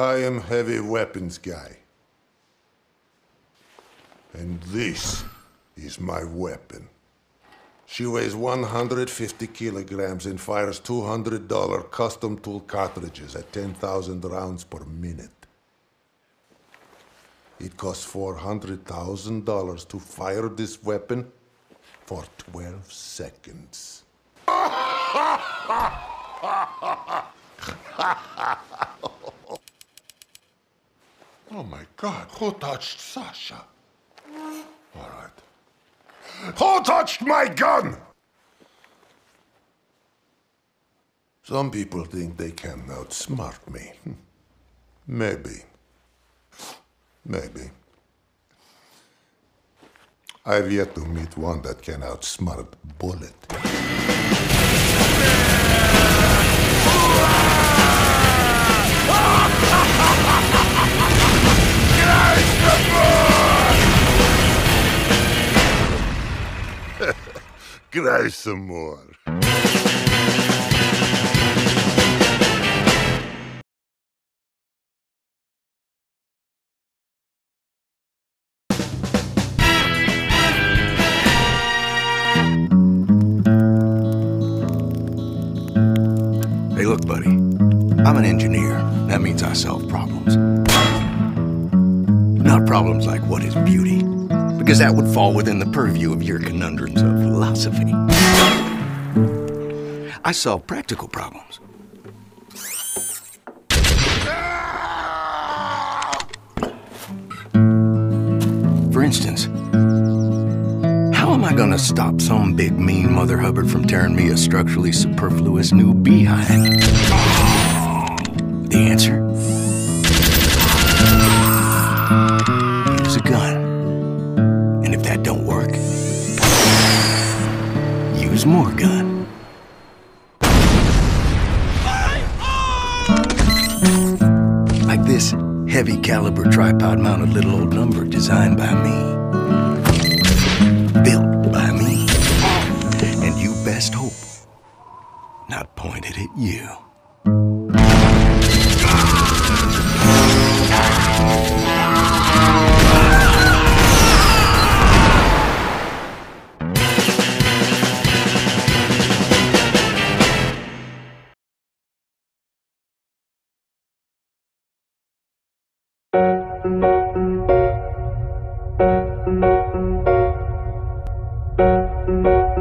I am heavy weapons guy. And this is my weapon. She weighs 150 kilograms and fires $200 custom tool cartridges at 10,000 rounds per minute. It costs $400,000 to fire this weapon for 12 seconds. oh my God, who touched Sasha? All right. Who touched my gun? Some people think they can outsmart me. Hmm. Maybe. Maybe. I've yet to meet one that can outsmart Bullet. Cry some more. Hey, look, buddy. I'm an engineer. That means I solve problems. Not problems like what is beauty, because that would fall within the purview of your conundrums of philosophy. I solve practical problems. For instance, how am I gonna stop some big mean Mother Hubbard from tearing me a structurally superfluous new behind? Use more gun. Like this heavy caliber tripod mounted little old number designed by me built by me. And you best hope not pointed at you. Thank you.